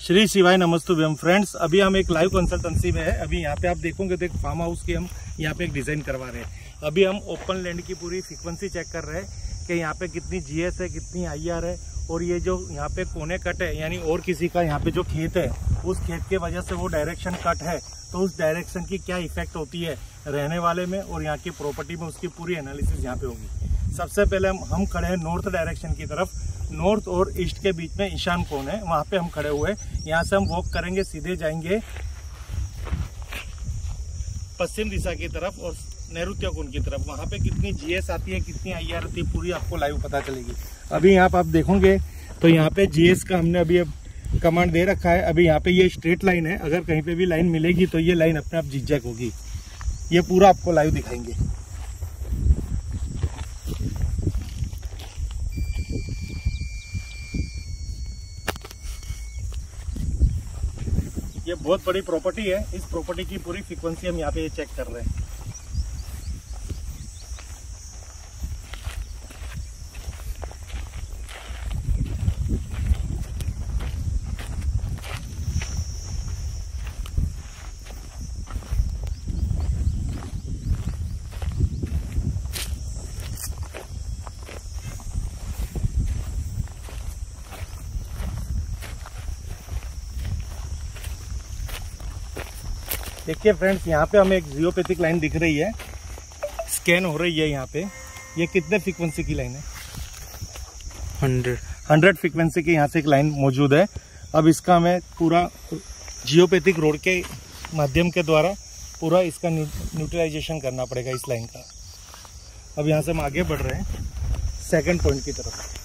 श्री शिवाय नमस्तुभ्यम। फ्रेंड्स अभी हम एक लाइव कंसल्टेंसी में है। अभी यहाँ पे आप देखोगे तो एक फार्म हाउस की हम यहाँ पे एक डिज़ाइन करवा रहे हैं। अभी हम ओपन लैंड की पूरी फ्रिक्वेंसी चेक कर रहे हैं कि यहाँ पे कितनी जीएस है, कितनी आईआर है और ये जो यहाँ पे कोने कट है, यानी और किसी का यहाँ पे जो खेत है, उस खेत के वजह से वो डायरेक्शन कट है। तो उस डायरेक्शन की क्या इफ़ेक्ट होती है रहने वाले में और यहाँ की प्रॉपर्टी में उसकी पूरी एनालिसिस यहाँ पे होगी। सबसे पहले हम हम खड़े हैं नॉर्थ डायरेक्शन की तरफ़। नॉर्थ और ईस्ट के बीच में ईशान कोण है। वहाँ पे हम खड़े हुए हैं। यहाँ से हम वॉक करेंगे, सीधे जाएँगे पश्चिम दिशा की तरफ़ और नैऋत्य कोण की तरफ़। वहाँ पे कितनी जीएस आती है, कितनी आई आर आती है, पूरी आपको लाइव पता चलेगी। अभी यहाँ पे आप देखोगे तो यहाँ पे जीएस का हमने अभी अब कमांड दे रखा है। अभी यहाँ पे ये स्ट्रेट लाइन है। अगर कहीं पे भी लाइन मिलेगी तो ये लाइन अपने आप जिज्जक होगी। ये पूरा आपको लाइव दिखाएँगे। ये बहुत बड़ी प्रॉपर्टी है। इस प्रॉपर्टी की पूरी फ्रिक्वेंसी हम यहाँ पे चेक कर रहे हैं। देखिए फ्रेंड्स यहाँ पे हमें एक जियोपैथिक लाइन दिख रही है। स्कैन हो रही है यहाँ पे। ये कितने फ्रीक्वेंसी की लाइन है? हंड्रेड। हंड्रेड फ्रीक्वेंसी की यहाँ से एक लाइन मौजूद है। अब इसका हमें पूरा जियोपैथिक रोड के माध्यम के द्वारा पूरा इसका न्यूट्रलाइजेशन करना पड़ेगा इस लाइन का। अब यहाँ से हम आगे बढ़ रहे हैं। सेकेंड पॉइंट की तरफ़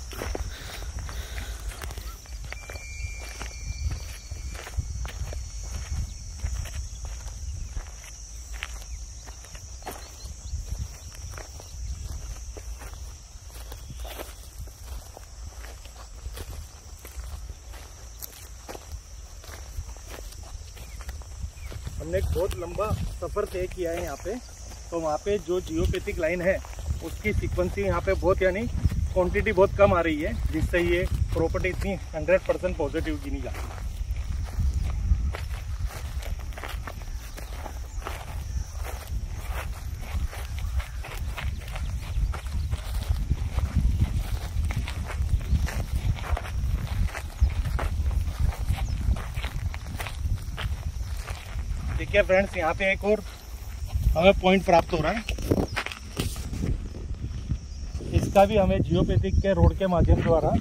हमने एक बहुत लंबा सफ़र तय किया है यहाँ पे। तो वहाँ पे जो जियोपैथिक लाइन है, उसकी सिक्वेंसिंग यहाँ पे बहुत यानी क्वांटिटी बहुत कम आ रही है, जिससे ये प्रॉपर्टी इतनी 100 परसेंट पॉजिटिव गिनी जाती है देखिए फ्रेंड्स यहाँ पे एक और हमें पॉइंट प्राप्त हो रहा है। इसका भी हमें जियोपैथिक के रोड के माध्यम द्वारा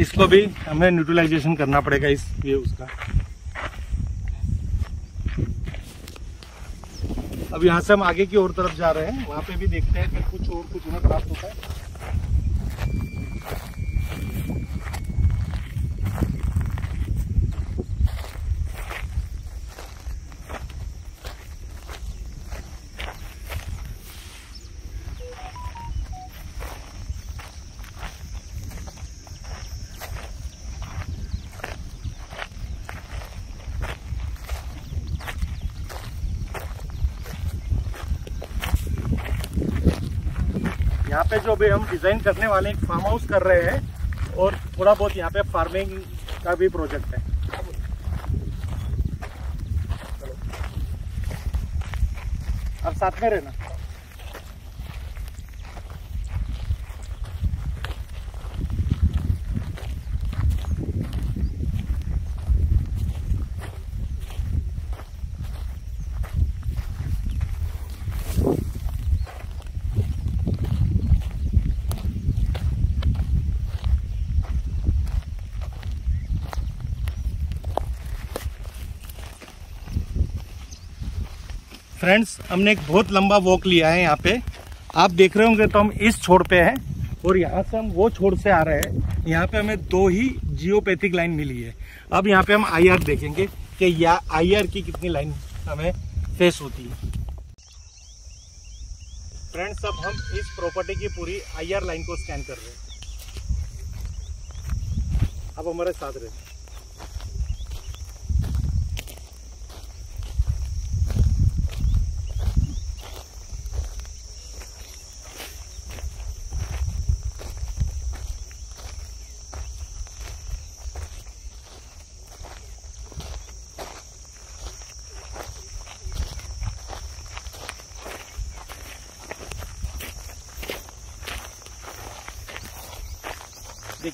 इसको भी हमें न्यूट्रलाइजेशन करना पड़ेगा इस ये उसका। अब यहाँ से हम आगे की ओर तरफ़ जा रहे हैं, वहाँ पे भी देखते हैं कि कुछ और कुछ हमें प्राप्त होता है। पे जो भी हम डिज़ाइन करने वाले एक फार्म हाउस कर रहे हैं और थोड़ा बहुत यहाँ पे फ़ार्मिंग का भी प्रोजेक्ट है। अब साथ में रहना। फ्रेंड्स हमने एक बहुत लंबा वॉक लिया है यहाँ पे। आप देख रहे होंगे तो हम इस छोर पे हैं और यहाँ से हम वो छोर से आ रहे हैं। यहाँ पे हमें दो ही जियोपैथिक लाइन मिली है। अब यहाँ पे हम आईआर देखेंगे कि या आईआर की कितनी लाइन हमें फेस होती है। फ्रेंड्स अब हम इस प्रॉपर्टी की पूरी आईआर लाइन को स्कैन कर रहे हैं। अब हमारे साथ रहे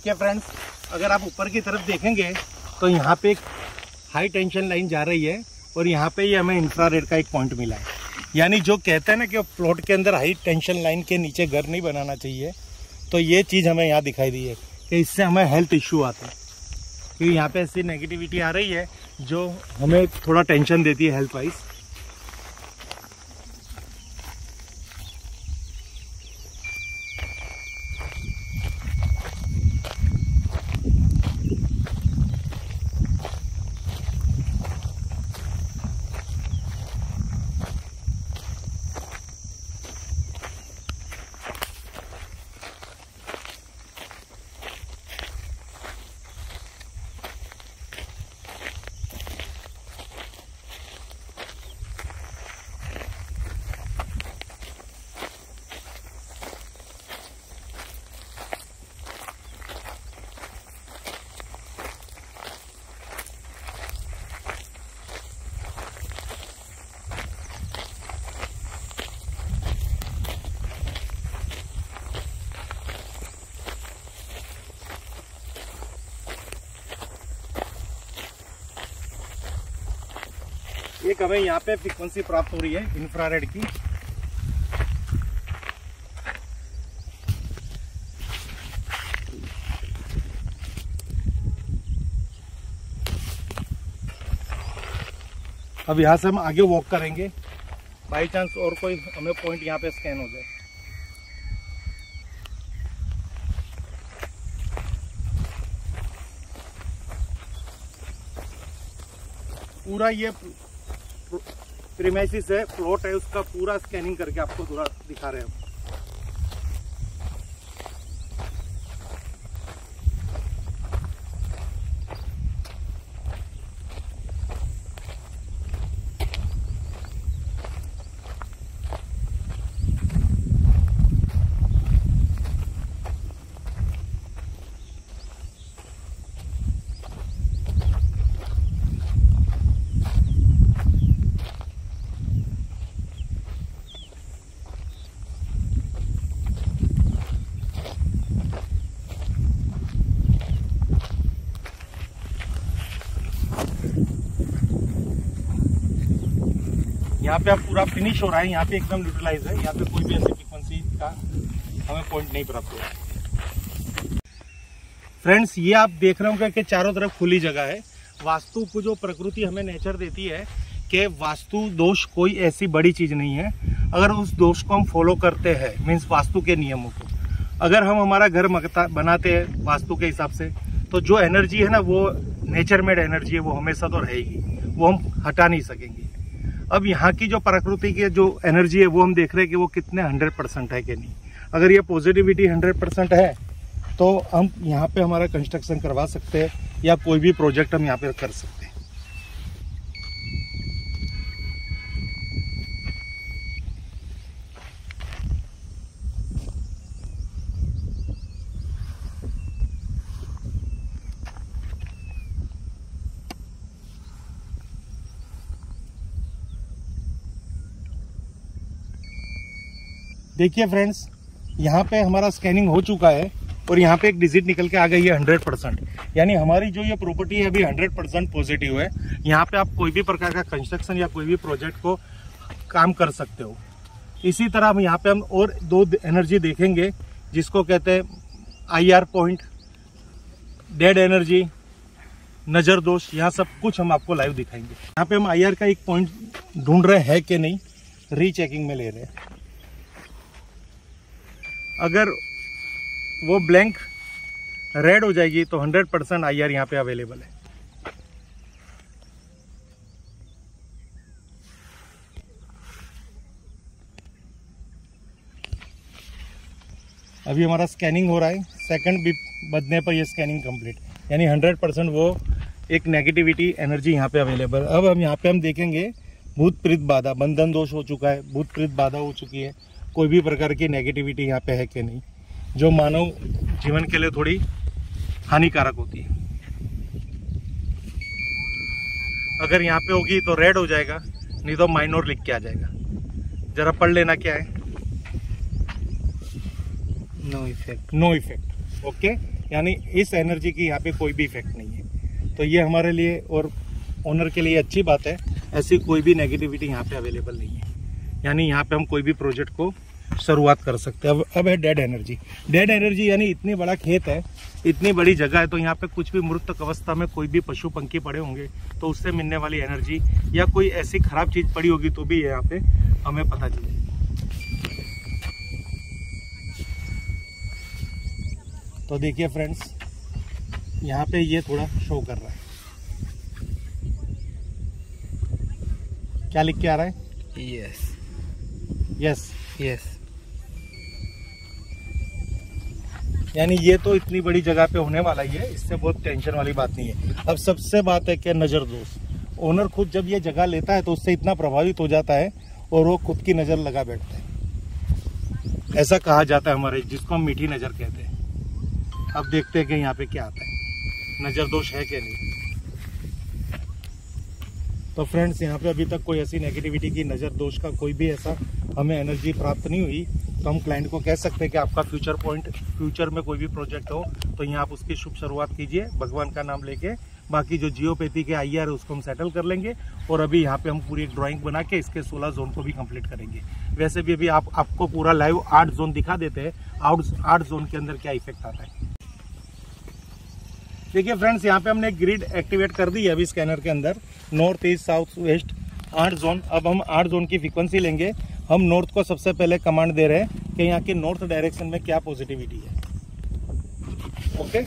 देखिए फ्रेंड्स अगर आप ऊपर की तरफ़ देखेंगे तो यहाँ पे एक हाई टेंशन लाइन जा रही है और यहाँ पे ही हमें इंफ्रारेड का एक पॉइंट मिला है। यानी जो कहते हैं ना कि प्लॉट के अंदर हाई टेंशन लाइन के नीचे घर नहीं बनाना चाहिए तो ये चीज़ हमें यहाँ दिखाई दी है कि इससे हमें हेल्थ इश्यू आता है। क्योंकि यहाँ पे ऐसी नेगेटिविटी आ रही है जो हमें थोड़ा टेंशन देती है हेल्थ वाइज एक हमें यहाँ पे फ्रिक्वेंसी प्राप्त हो रही है इंफ्रारेड की। अब यहाँ से हम आगे वॉक करेंगे। बाई चांस और कोई हमें पॉइंट यहाँ पे स्कैन हो जाए। पूरा ये प्रीमेसिस है प्लॉट है उसका पूरा स्कैनिंग करके आपको थोड़ा दिखा रहे हैं यहाँ पे आप पूरा फिनिश हो रहा है, यहाँ पे एकदम न्यूट्रलाइज है, यहाँ पे कोई भी ऐसी फ्रिक्वेंसी का हमें पॉइंट नहीं प्राप्त हुआ। फ्रेंड्स ये आप देख रहे होंगे कि चारों तरफ़ खुली जगह है। वास्तु को जो प्रकृति हमें नेचर देती है कि वास्तु दोष कोई ऐसी बड़ी चीज़ नहीं है। अगर उस दोष को हम फॉलो करते हैं मीन्स वास्तु के नियमों को। अगर हम हमारा घर बनाते हैं वास्तु के हिसाब से तो जो एनर्जी है ना, वो नेचर मेड एनर्जी है, वो हमेशा तो रहेगी। वो हम हटा नहीं सकेंगे। अब यहाँ की जो प्रकृति की जो एनर्जी है, वो हम देख रहे हैं कि वो कितने हंड्रेड परसेंट है कि नहीं। अगर ये पॉजिटिविटी हंड्रेड परसेंट है तो हम यहाँ पे हमारा कंस्ट्रक्शन करवा सकते हैं या कोई भी प्रोजेक्ट हम यहाँ पे कर सकते हैं। देखिए फ्रेंड्स यहाँ पे हमारा स्कैनिंग हो चुका है और यहाँ पे एक डिजिट निकल के आ गई है हंड्रेड परसेंट यानी हमारी जो ये प्रॉपर्टी है अभी हंड्रेड परसेंट पॉजिटिव है। यहाँ पे आप कोई भी प्रकार का कंस्ट्रक्शन या कोई भी प्रोजेक्ट को काम कर सकते हो। इसी तरह हम यहाँ पे हम और दो एनर्जी देखेंगे, जिसको कहते हैं I R point dead energy नज़र दोष, यहाँ सब कुछ हम आपको लाइव दिखाएँगे। यहाँ पे हम आईआर का एक पॉइंट ढूंढ रहे हैं कि नहीं रीचेकिंग में ले रहे हैं। अगर वो ब्लैंक रेड हो जाएगी तो 100 परसेंट आई आर यहाँ पे अवेलेबल है। अभी हमारा स्कैनिंग हो रहा है। सेकंड भी बदने पर ये स्कैनिंग कंप्लीट यानी 100 परसेंट वो एक नेगेटिविटी एनर्जी यहाँ पे अवेलेबल अब हम यहाँ पे हम देखेंगे भूत प्रीत बाधा, बंधन दोष हो चुका है भूत प्रीत बाधा हो चुकी है। कोई भी प्रकार की नेगेटिविटी यहाँ पे है कि नहीं जो मानव जीवन के लिए थोड़ी हानिकारक होती है। अगर यहाँ पे होगी तो रेड हो जाएगा नहीं तो माइनोर लिख के आ जाएगा। जरा पढ़ लेना क्या है। No effect no effect okay यानी इस एनर्जी की यहाँ पे कोई भी इफ़ेक्ट नहीं है। तो ये हमारे लिए और ओनर के लिए अच्छी बात है। ऐसी कोई भी नेगेटिविटी यहाँ पे अवेलेबल नहीं है। यानी यहाँ पे हम कोई भी प्रोजेक्ट को शुरुआत कर सकते हैं। अब अब है डेड एनर्जी डेड एनर्जी यानी इतनी बड़ा खेत है इतनी बड़ी जगह है तो यहाँ पे कुछ भी मृत अवस्था में कोई भी पशु पंखी पड़े होंगे तो उससे मिलने वाली एनर्जी या कोई ऐसी खराब चीज़ पड़ी होगी तो भी यहाँ पे हमें पता चलेगी तो देखिए फ्रेंड्स यहाँ पे ये थोड़ा शो कर रहा है। क्या लिख के आ रहा है? यस यस यस यानी ये तो इतनी बड़ी जगह पे होने वाला ही है, इससे बहुत टेंशन वाली बात नहीं है। अब सबसे बात है कि नज़र दोस्त ओनर खुद जब ये जगह लेता है तो उससे इतना प्रभावित हो जाता है और वो खुद की नज़र लगा बैठता है। ऐसा कहा जाता है हमारे, जिसको हम मीठी नज़र कहते हैं। अब देखते हैं कि यहाँ पे क्या आता है। नज़र दोष है क्या नहीं? तो फ्रेंड्स यहाँ पे अभी तक कोई ऐसी नेगेटिविटी की नज़र, दोष का कोई भी ऐसा हमें एनर्जी प्राप्त नहीं हुई तो हम क्लाइंट को कह सकते हैं कि आपका फ्यूचर पॉइंट फ्यूचर में कोई भी प्रोजेक्ट हो तो यहाँ आप उसकी शुभ शुरुआत कीजिए, भगवान का नाम लेके। बाकी जो जियोपैथी के आई है, उसको हम सेटल कर लेंगे, और अभी यहाँ पे हम पूरी एक ड्राइंग बना के इसके 16 जोन को भी कंप्लीट करेंगे। वैसे भी अभी आप, आपको पूरा लाइव आठ जोन दिखा देते हैं आउट आठ जोन के अंदर क्या इफ़ेक्ट आता है। देखिए फ्रेंड्स यहाँ पे हमने ग्रिड एक्टिवेट कर दी है अभी स्कैनर के अंदर। नॉर्थ ईस्ट साउथ वेस्ट आठ जोन अब हम आठ जोन की फ्रिक्वेंसी लेंगे। हम नॉर्थ को सबसे पहले कमांड दे रहे हैं कि यहाँ के नॉर्थ डायरेक्शन में क्या पॉजिटिविटी है। ओके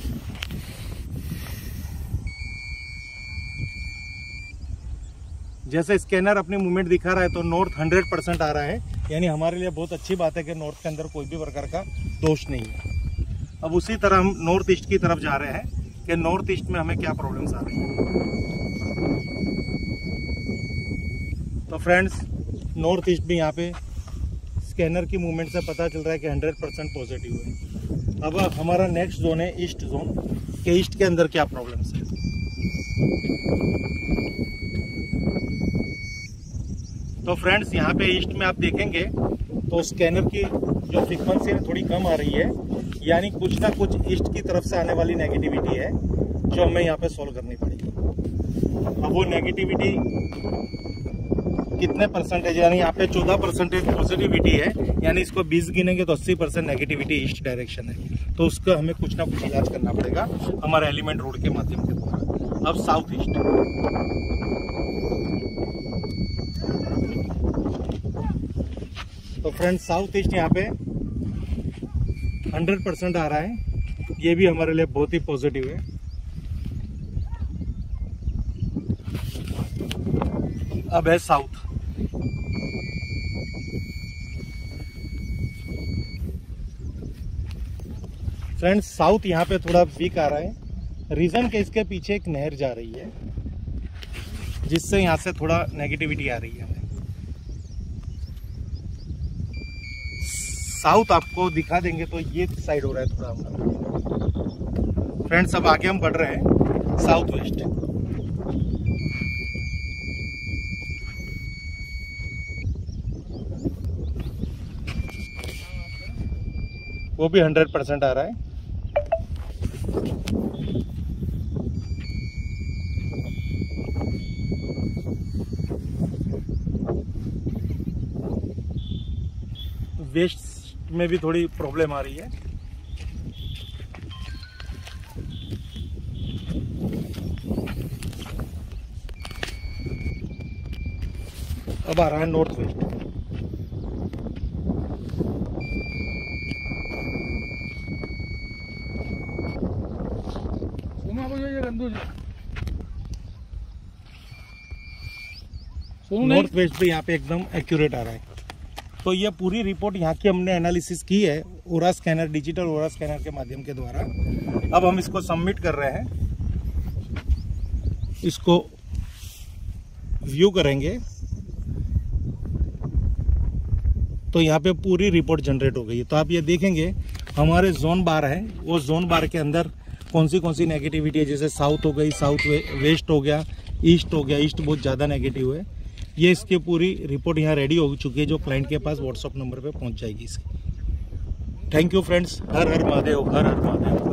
जैसे स्कैनर अपनी मूवमेंट दिखा रहा है तो नॉर्थ 100 परसेंट आ रहा है। यानी हमारे लिए बहुत अच्छी बात है कि नॉर्थ के अंदर कोई भी प्रकार का दोष नहीं है। अब उसी तरह हम नॉर्थ ईस्ट की तरफ़ जा रहे हैं। कि नॉर्थ ईस्ट में हमें क्या प्रॉब्लम्स आ रही हैं? तो फ्रेंड्स नॉर्थ ईस्ट भी यहाँ पे स्कैनर की मूवमेंट से पता चल रहा है कि 100 परसेंट पॉजिटिव है। अब हमारा नेक्स्ट जोन है ईस्ट जोन के ईस्ट के अंदर क्या प्रॉब्लम्स है? तो फ्रेंड्स यहाँ पे ईस्ट में आप देखेंगे तो स्कैनर की जो फ्रिक्वेंसी है, थोड़ी कम आ रही है। यानी कुछ ना कुछ ईस्ट की तरफ़ से आने वाली नेगेटिविटी है, जो हमें यहाँ पे सोल्व करनी पड़ेगी। अब वो नेगेटिविटी कितने परसेंटेज यानी यहाँ पे 14 परसेंटेज पॉजिटिविटी है, यानी इसको 20 गिनेंगे तो 80 परसेंट नेगेटिविटी ईस्ट डायरेक्शन है। तो उसका हमें कुछ ना कुछ इलाज करना पड़ेगा हमारे एलिमेंट रोड के माध्यम के द्वारा। अब साउथ ईस्ट तो फ्रेंड साउथ ईस्ट यहाँ पे 100 परसेंट आ रहा है। ये भी हमारे लिए बहुत ही पॉजिटिव है। अब है साउथ फ्रेंड्स साउथ यहाँ पे थोड़ा वीक आ रहा है। रीजन के इसके पीछे एक नहर जा रही है, जिससे यहाँ से थोड़ा नेगेटिविटी आ रही है। साउथ आपको दिखा देंगे तो ये साइड हो रहा है थोड़ा फ्रेंड्स, अब आगे हम बढ़ रहे हैं साउथ वेस्ट। वो भी हंड्रेड परसेंट आ रहा है। वेस्ट में भी थोड़ी प्रॉब्लम आ रही है। अब आ रहा है नॉर्थ वेस्ट नॉर्थ वेस्ट भी यहाँ पे एकदम एक्यूरेट आ रहा है। तो ये पूरी रिपोर्ट यहाँ की हमने एनालिसिस की है aura scanner digital aura scanner के माध्यम के द्वारा। अब हम इसको सबमिट कर रहे हैं। इसको व्यू करेंगे। तो यहाँ पे पूरी रिपोर्ट जनरेट हो गई है। तो आप ये देखेंगे, हमारे जोन बार है। वो जोन बार के अंदर कौन सी कौन सी नेगेटिविटी है? जैसे साउथ हो गई साउथ वेस्ट हो गया ईस्ट हो गया। ईस्ट बहुत ज़्यादा नेगेटिव है ये इसकी पूरी रिपोर्ट यहाँ रेडी हो चुकी है, जो क्लाइंट के पास व्हाट्सअप नंबर पे पहुँच जाएगी इसकी। थैंक यू फ्रेंड्स हर हर महादेव, हर हर महादेव।